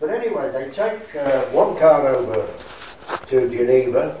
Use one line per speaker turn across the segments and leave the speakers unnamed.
But anyway, they take uh, one car over to Geneva.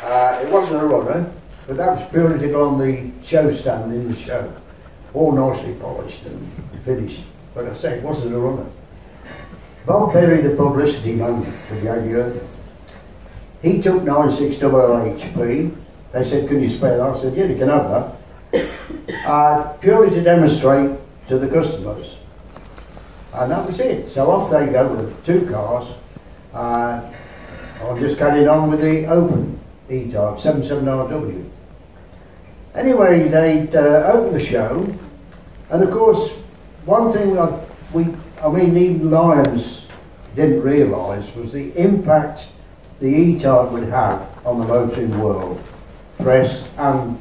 Uh, it wasn't a runner, but that was purely on the show stand in the show. All nicely polished and finished. But I say it wasn't a runner. Bob Berry, the publicity man for the ADO, he took 9600 HP. They said, can you spare that? I said, yeah, you can have that. Uh, purely to demonstrate to the customers. And that was it. So off they go with two cars. Uh, I just carried on with the open E-Type, 77RW. Anyway, they uh, opened the show, and of course, one thing that we, I mean, even Lyons didn't realise was the impact the E-Type would have on the motoring world, press and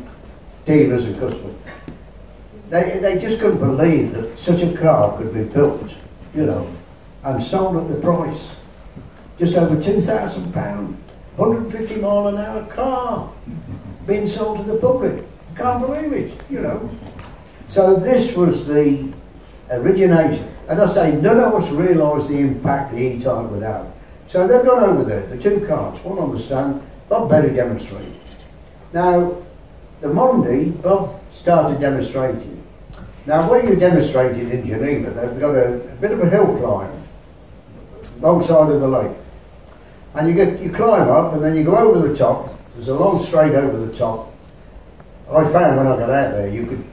dealers and customers. They, they just couldn't believe that such a car could be built, you know, and sold at the price. Just over £2,000, 150 mile an hour car being sold to the public. Can't believe it, you know. So this was the originator. And I say, none of us realised the impact the E-Type would have. So they've gone over there, the two cars, one on the stand, Bob Berry demonstrated. Now, the Monday, Bob started demonstrating. Now, when you demonstrated in Geneva, they've got a, a bit of a hill climb, both side of the lake. And you get you climb up and then you go over the top. There's a long straight over the top. I found when I got out there you could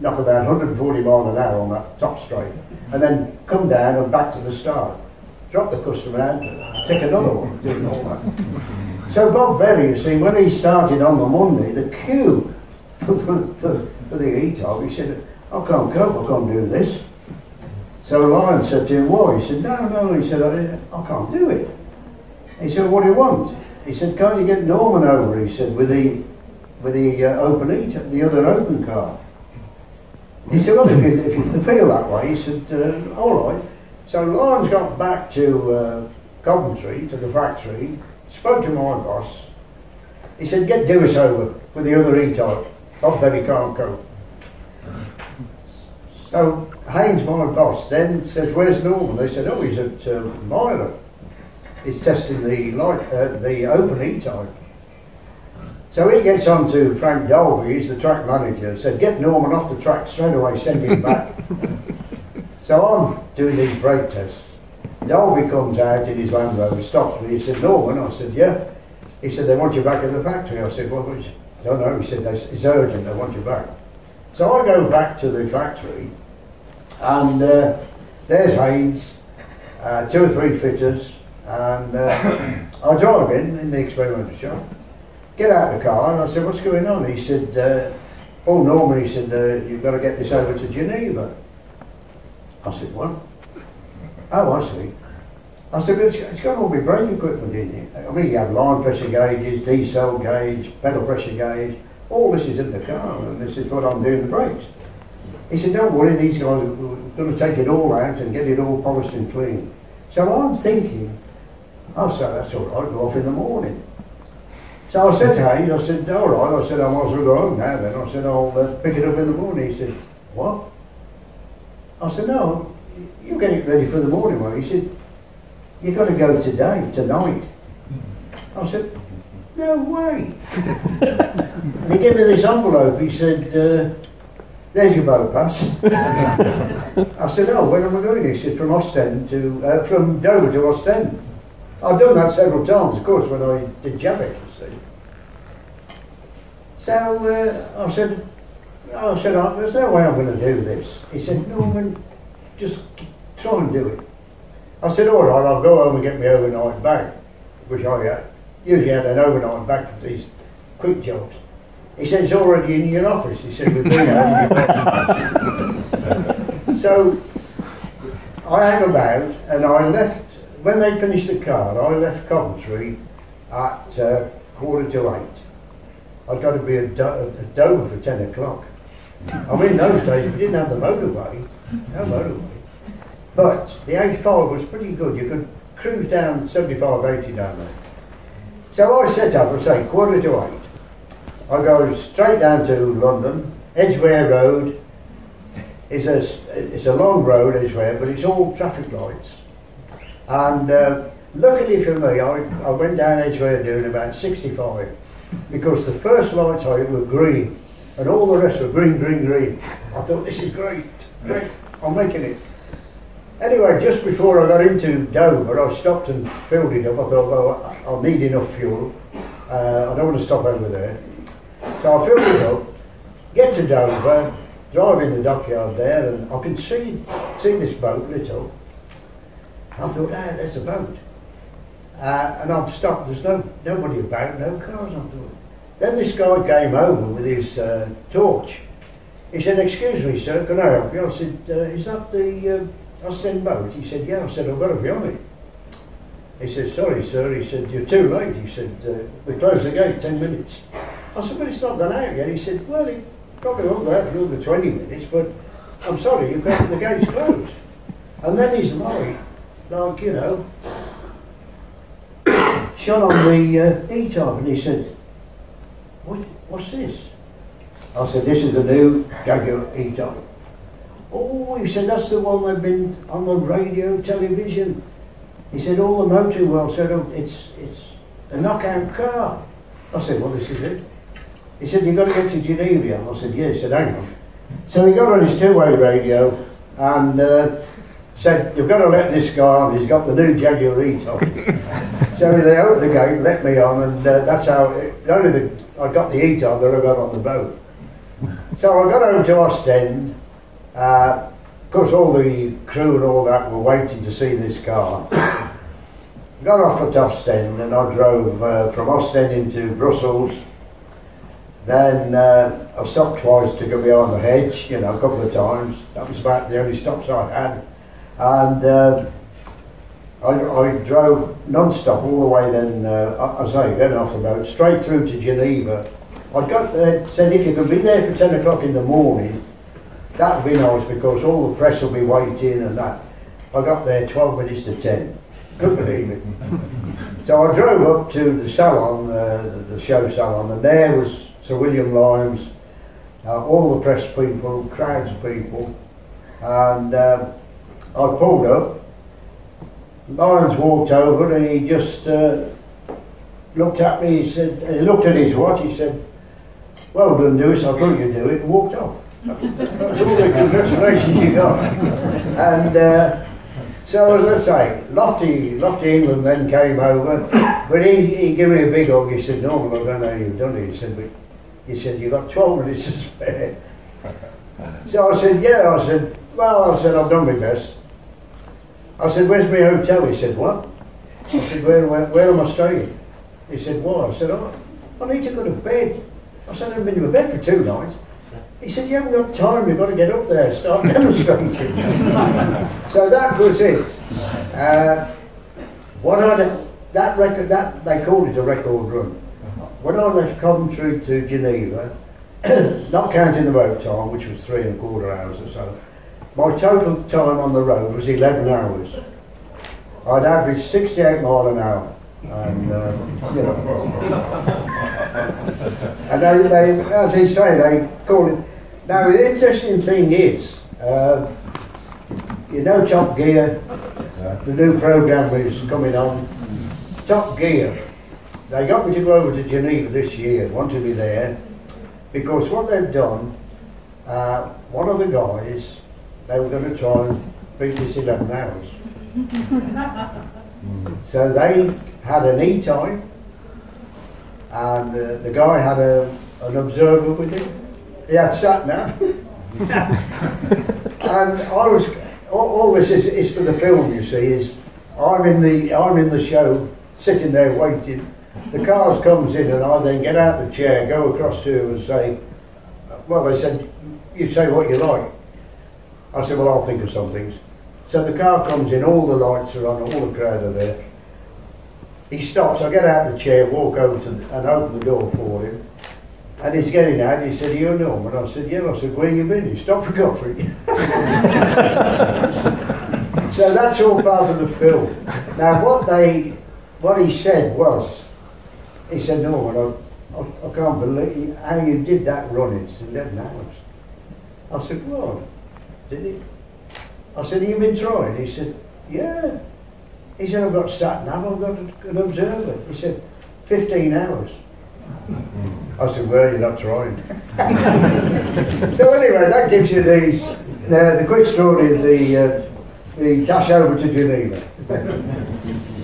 knock about 140 miles an hour on that top straight and then come down and back to the start. Drop the customer out, take another one, doing all that. So Bob Berry, you see, when he started on the Monday, the queue for, for, for, for the E-Type, he said, I can't cope, I can't do this. So Lion said to him, why? He said, no, no, he said, I, I can't do it. He said, what do you want? He said, can't you get Norman over, he said, with the, with the uh, open eat, the other open car. He said, well, if you, if you feel that way, he said, uh, all right. So Lawrence got back to uh, Coventry, to the factory, spoke to my boss. He said, get Dewis over with the other E-type. Bob Berry can't go. So Haynes, my boss, then says, where's Norman? They said, oh, he's at uh, MIRA. He's testing the light, uh, the open E-type. So he gets on to Frank Dolby, he's the track manager, said, get Norman off the track straight away, send him back. so I'm doing these brake tests. Dolby comes out in his Land Rover, stops me, he said, Norman, I said, yeah. He said, they want you back in the factory. I said, well, I don't. He said, it's urgent, they want you back. So I go back to the factory, and uh, there's Haynes, uh, two or three fitters, and uh, I drive in, in the experimental shop, get out of the car, and I said, what's going on? He said, oh, Norman, he said, uh, you've got to get this over to Geneva. I said, what? Oh, I see. I said, it's, it's got all my brake equipment in it. I mean, you have line pressure gauges, decel gauge, pedal pressure gauge, all this is in the car, and this is what I'm doing the brakes. He said, don't worry, these guys are going to take it all out and get it all polished and clean. So I'm thinking, oh, so that's all right, I'll go off in the morning. So I said to Haynes, I said, all right, I said, I might as well go home now then. I said, I'll uh, pick it up in the morning. He said, what? I said, no, you get it ready for the morning one. He said, you've got to go today, tonight. I said, no way. he gave me this envelope. He said, uh, there's your boat pass. I said, oh, when am I going? He said, from Ostend to, uh, from Dover to Ostend. I've done that several times, of course, when I did Jabbeke, you see. So uh, I said, I said, oh, there's no way I'm going to do this. He said, Norman, just try and do it. I said, all right, I'll go home and get my overnight bag, which I had, usually had an overnight back for these quick jobs. He said, it's already in your office. He said, we've been out. so I hung about and I left, when they finished the card, I left Coventry at uh, quarter to eight. I'd got to be at, at Dover for 10 o'clock. I mean, those days we didn't have the motorway, no motorway. But the A5 was pretty good. You could cruise down 75, 80 down there. So I set up, I say, quarter to eight. I go straight down to London, Edgware Road. It's a, it's a long road, Edgware, but it's all traffic lights. And uh, luckily for me, I, I went down Edgware doing about 65 because the first lights I hit were green and all the rest were green, green, green. I thought, this is great, great, I'm making it. Anyway, just before I got into Dover, I stopped and filled it up. I thought, well, I'll need enough fuel. Uh, I don't want to stop over there. So I filled it up, get to Dover, drive in the dockyard there, and I can see see this boat lit up. I thought, ah, there's a boat. Uh, and I've stopped, there's no nobody about, no cars. I thought. Then this guy came over with his uh, torch. He said, excuse me, sir, can I help you? I said, uh, is that the uh, Ostend boat? He said, yeah. I said, I've got to be on it. He said, sorry, sir. He said, you're too late. He said, uh, we close the gate, 10 minutes. I said, but it's not gone out yet. He said, well, it probably won't go out for another 20 minutes, but I'm sorry, you've got the gate's closed. And then his light, like, you know, shot on the uh, e-type and he said, what, what's this? I said, this is the new Jaguar e-type. Oh, he said, that's the one they've been on the radio, television. He said, all the motor world said, oh, it's, it's a knockout car. I said, well, this is it. He said, you've got to get to Geneva. I said, yeah. He said, hang on. So he got on his two-way radio and uh, said, you've got to let this guy on. He's got the new Jaguar E-Type. so they opened the gate, let me on, and uh, that's how, it, only the, I got the E-Type that I got on the boat. So I got over to Ostend. Uh, of course, all the crew and all that were waiting to see this car. got off at Ostend and I drove uh, from Ostend into Brussels then uh, I stopped twice to go behind the hedge, you know, a couple of times. That was about the only stops I had. And uh, I, I, drove non-stop all the way then, uh, as I say, then off the boat, straight through to Geneva. I got there, said if you could be there for 10 o'clock in the morning, that would be nice because all the press will be waiting and that. I got there 12 minutes to 10. Couldn't believe it. so I drove up to the salon, uh, the, the show salon, and there was Sir William Lyons, uh, all the press people, crowds of people, and uh, I pulled up. Lyons walked over and he just uh, looked at me. He said, he looked at his watch. He said, "Well done, Dewis. I thought you'd do it." And walked off. That's all the congratulations you got. And uh, so as I say, Lofty, Lofty England then came over, but he, he gave me a big hug. He said, "Norman, I don't know you've done it." He said, "But he said, you've got 12 minutes to spare. so I said, yeah. I said, well, I said, I've done my best. I said, where's my hotel? He said, what? I said, where, where, where am I staying? He said, why? I said, oh, I need to go to bed. I said, I've been in bed for two nights. He said, you haven't got time, you've got to get up there and start demonstrating. so that was it. Uh, what I, that record, that, they called it a record run. When I left Coventry to Geneva, not counting the road time, which was three and a quarter hours or so, my total time on the road was 11 hours. I'd average 68 mile an hour. And, uh, you know. and they, they, as they say, they call it. Now, the interesting thing is, uh, you know Top Gear, the new program is coming on. Top Gear they got me to go over to Geneva this year, wanted me there, because what they've done, uh, one of the guys, they were going to try and beat this 11 hours. so they had an E-type, and uh, the guy had a, an observer with him. He had sat nav. and I was, all, all this is, is for the film, you see, is I'm in the, I'm in the show, sitting there waiting, the cars comes in and I then get out the chair, go across to him and say, well, they said, you say what you like. I said, well, I'll think of some things. So the car comes in, all the lights are on, all the crowd are there. He stops, I get out of the chair, walk over to the, and open the door for him. And he's getting out, he said, are you Norman? I said, yeah. I said, where you been? He stopped for coffee. so that's all part of the film. Now what they, what he said was, he said, no, I, I, I can't believe how you did that run. It's 11 hours. I said, what? Did he? I said, have you been trying? He said, yeah. He said, I've got sat nav, I've got an observer. He said, 15 hours. I said, well, you're not trying. so anyway, that gives you these, the, the quick story of the, uh, the dash over to Geneva.